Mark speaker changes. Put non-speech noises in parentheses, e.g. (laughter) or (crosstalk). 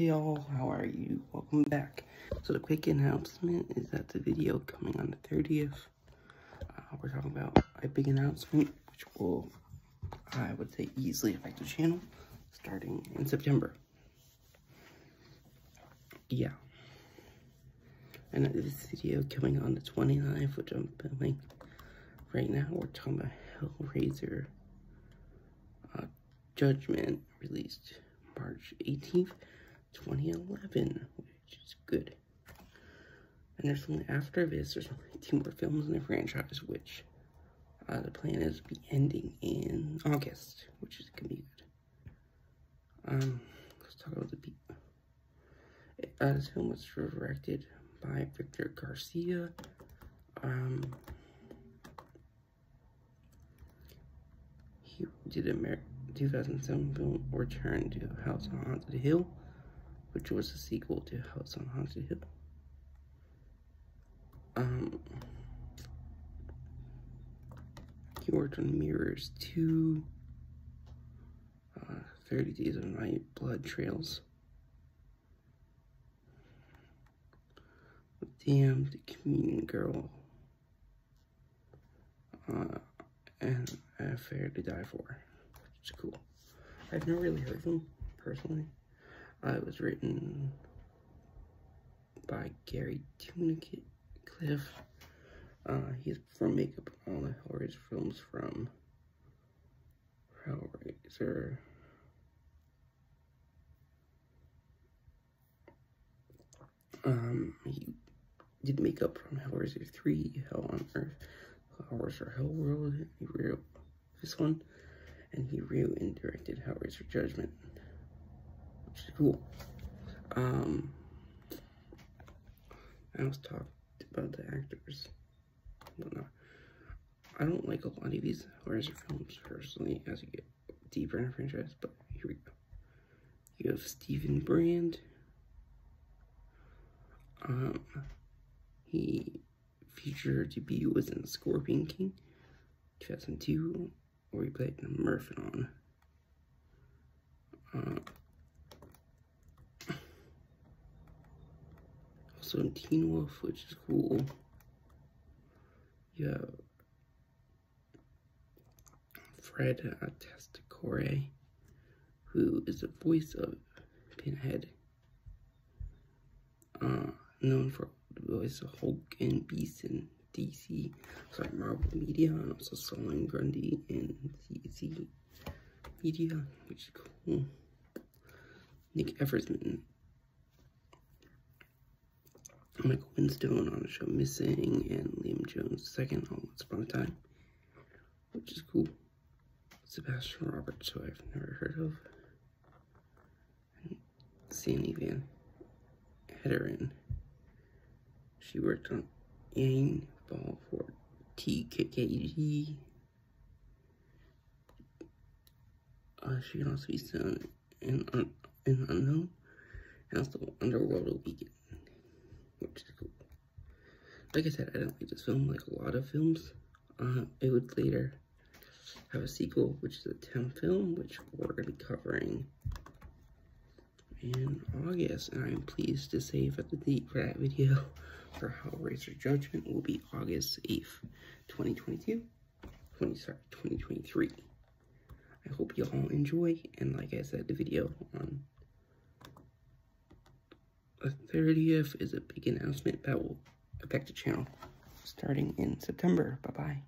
Speaker 1: Hey y'all, how are you? Welcome back. So the quick announcement is that the video coming on the 30th, uh, we're talking about a big announcement, which will, I would say, easily affect the channel, starting in September. Yeah. And this video coming on the 29th, which I'm filming right now, we're talking about Hellraiser uh, Judgment, released March 18th. 2011, which is good. And there's only after this, there's only (laughs) two more films in the franchise, which uh, the plan is to be ending in August, which is gonna be good. Um, let's talk about the beat. Uh, this film was directed by Victor Garcia. Um, he did a 2007 film Return to House on Haunted Hill which was a sequel to House on Haunted Hill. Um, he worked on Mirrors 2, uh, 30 Days of Night, Blood Trails, Damned Communion Girl, uh, and Affair to Die For, which is cool. I've never really heard of them, personally. It was written by Gary Tunnicliffe. Uh, he's from makeup on all the Hellraiser films from Hellraiser. Um, he did makeup from Hellraiser 3, Hell on Earth, Hellraiser Hellworld, he wrote this one, and he wrote and directed Hellraiser Judgment cool. Um, I was talked about the actors. I don't like a lot of these horror films personally as you get deeper in the franchise, but here we go. You have Steven Brand. Um, he featured debut was in Scorpion King, 2002, where he played Murphanon. Uh, also Teen Wolf, which is cool. Yeah. Fred Tatasciore, who is the voice of Pinhead. Uh, known for the voice of Hulk and Beast in DC, sorry, Marvel Media, and also Solomon Grundy in DC Media, which is cool. Nick Eversman Michael Winstone on the show Missing and Liam Jones second on Once Upon a Time, which is cool. Sebastian Roberts, who I've never heard of. And Sandy Van Heteren. She worked on Yang Ball for TKKG. Uh, she can also be seen in, in Unknown and also Underworld Weekend Like I said, I don't like this film like a lot of films. Uh, it would later have a sequel, which is a 10 film, which we're going to be covering in August. And I'm pleased to say that the date for that video for Hellraiser Judgment will be August 8th, 2022. 20, sorry, 2023. I hope you all enjoy, and like I said, the video on the 30th is a big announcement that will affect the channel starting in September. Bye-bye.